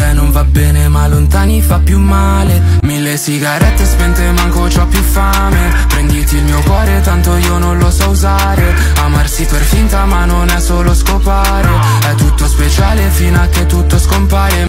te non va bene ma lontani fa più male. Mille sigarette spente manco c'ho più fame. Prenditi il mio cuore tanto io non lo so usare. Amarsi per finta ma non è solo scopare. È tutto speciale fino a che tutto scompare.